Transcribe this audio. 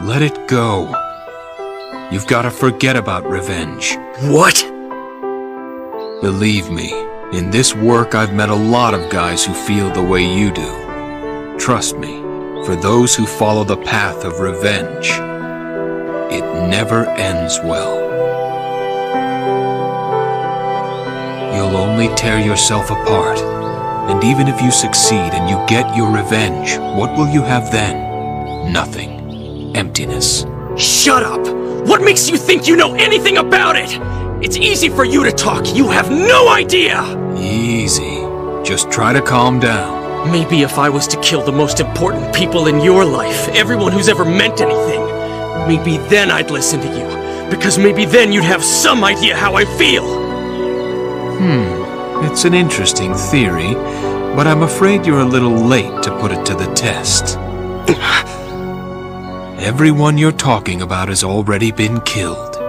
Let it go. You've got to forget about revenge. What? Believe me, in this work I've met a lot of guys who feel the way you do. Trust me, for those who follow the path of revenge, it never ends well. You'll only tear yourself apart. And even if you succeed and you get your revenge, what will you have then? Nothing. Emptiness. Shut up! What makes you think you know anything about it? It's easy for you to talk. You have no idea! Easy. Just try to calm down. Maybe if I was to kill the most important people in your life, everyone who's ever meant anything, maybe then I'd listen to you. Because maybe then you'd have some idea how I feel. Hmm, it's an interesting theory, but I'm afraid you're a little late to put it to the test. Everyone you're talking about has already been killed.